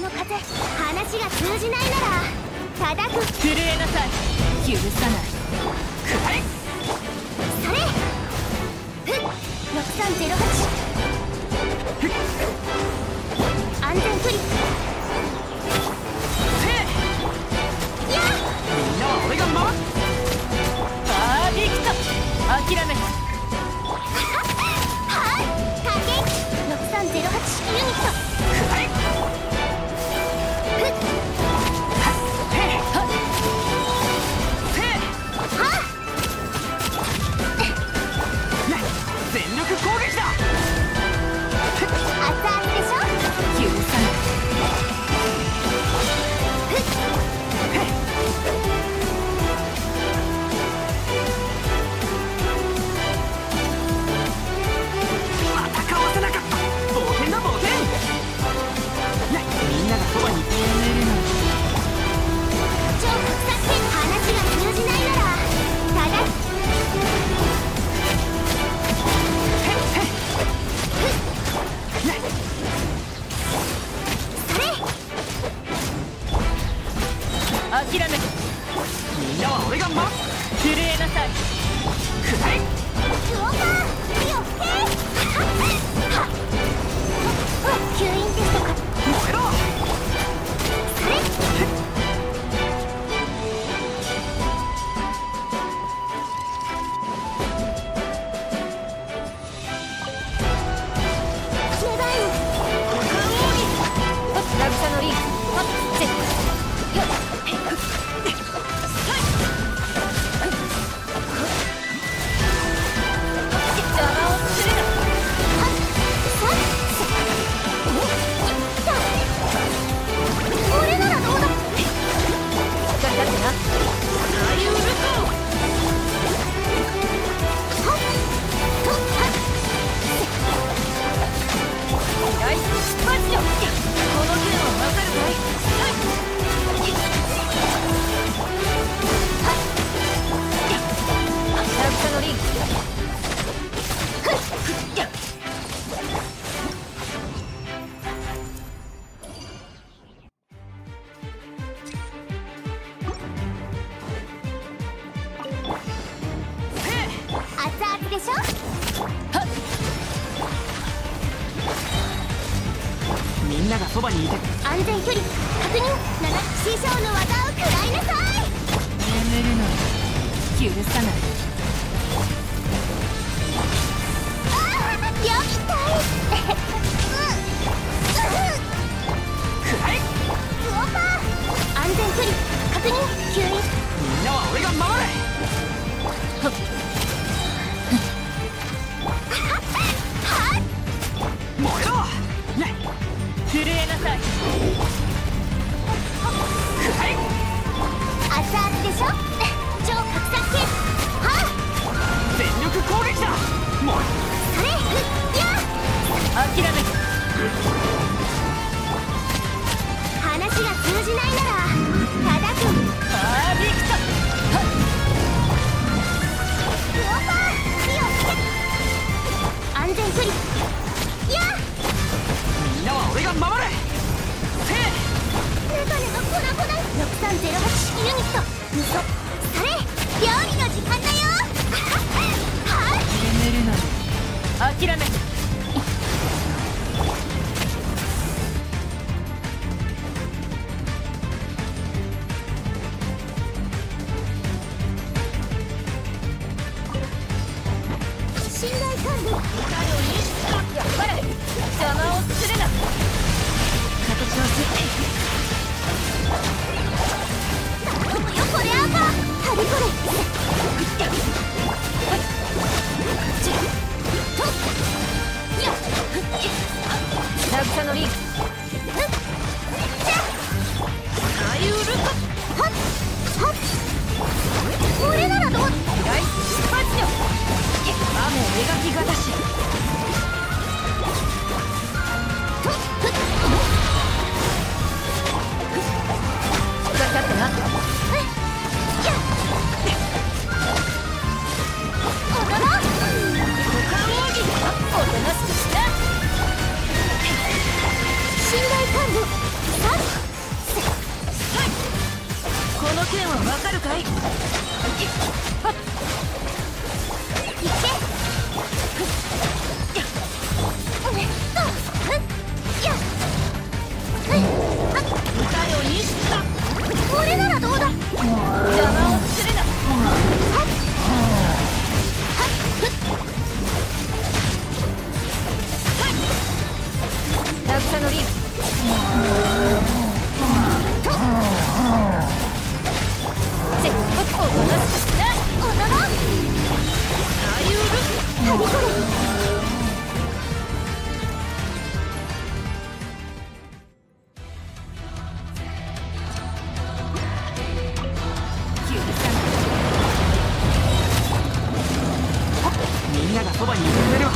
の風話が通じないなら叩く震えなさい。許さない。くらそれ。ふっ。6308ふっ。そばにいて。安全距離確認。七師匠の技を食らいなさい。眠るの許さない。ああ病気たいくらえクオパ安全距離確認吸引みん。なは俺が守れはっはっ諦めがそばにいてくれる。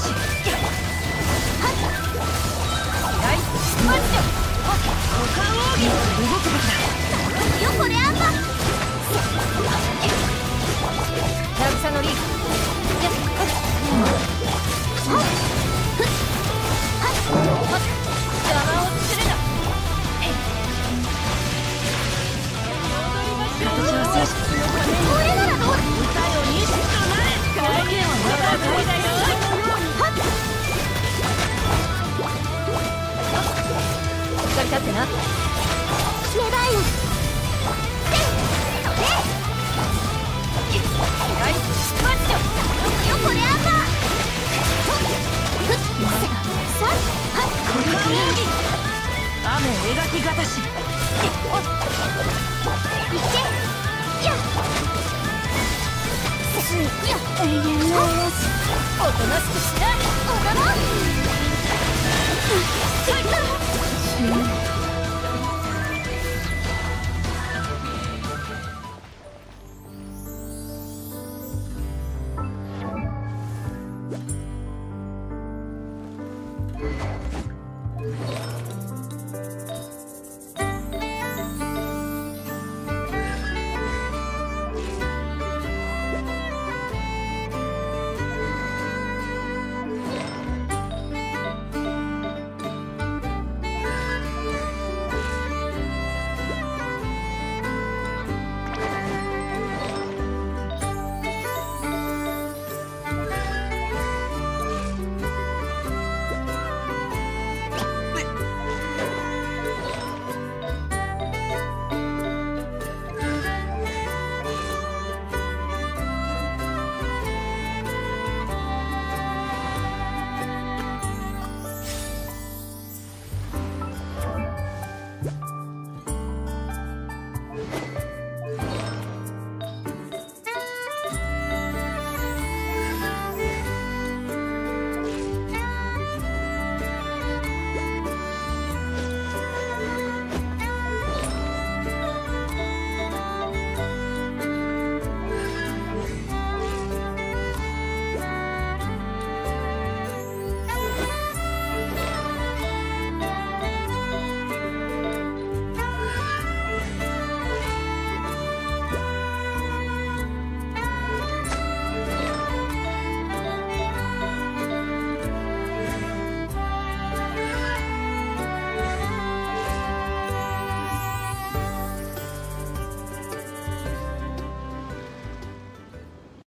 しなすく